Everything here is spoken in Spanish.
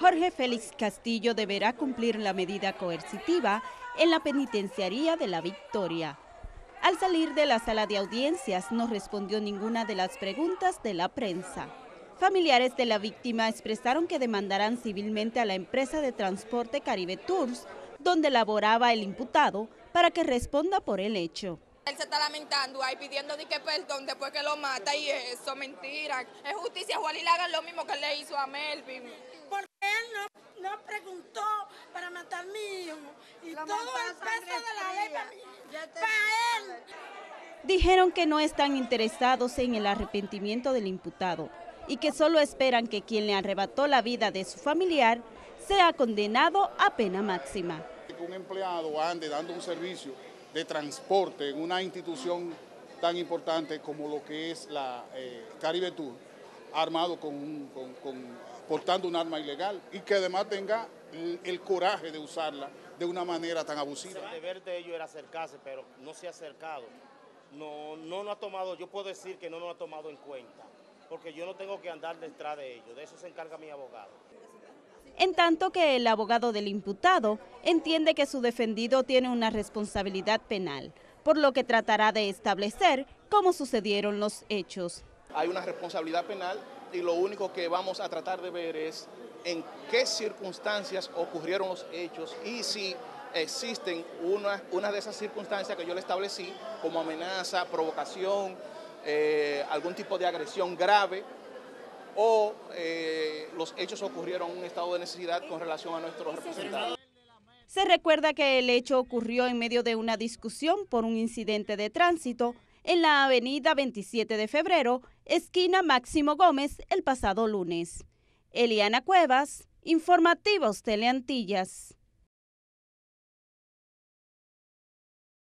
Jorge Félix Castillo deberá cumplir la medida coercitiva en la penitenciaría de la Victoria. Al salir de la sala de audiencias no respondió ninguna de las preguntas de la prensa. Familiares de la víctima expresaron que demandarán civilmente a la empresa de transporte Caribe Tours, donde laboraba el imputado, para que responda por el hecho. Él se está lamentando ahí pidiendo de que perdón después que lo mata y eso, mentira. Es justicia, Juan y le hagan lo mismo que le hizo a Melvin. Porque él no, no preguntó para matar a mi hijo. Y todo el peso de la ley para, mí, para él. Dijeron que no están interesados en el arrepentimiento del imputado y que solo esperan que quien le arrebató la vida de su familiar sea condenado a pena máxima. Que un empleado ande dando un servicio de transporte en una institución tan importante como lo que es la eh, Caribe Tour, armado con, con, con, portando un arma ilegal y que además tenga el, coraje de usarla de una manera tan abusiva. El deber de ellos era acercarse, pero no se ha acercado. No, no nos ha tomado, yo puedo decir que no nos ha tomado en cuenta, porque yo no tengo que andar detrás de ellos, de eso se encarga mi abogado en tanto que el abogado del imputado entiende que su defendido tiene una responsabilidad penal, por lo que tratará de establecer cómo sucedieron los hechos. Hay una responsabilidad penal y lo único que vamos a tratar de ver es en qué circunstancias ocurrieron los hechos y si existen una, una de esas circunstancias que yo le establecí, como amenaza, provocación, eh, algún tipo de agresión grave, o eh, los hechos ocurrieron en un estado de necesidad con relación a nuestros representantes. Se recuerda que el hecho ocurrió en medio de una discusión por un incidente de tránsito en la avenida 27 de febrero, esquina Máximo Gómez, el pasado lunes. Eliana Cuevas, Informativos Teleantillas.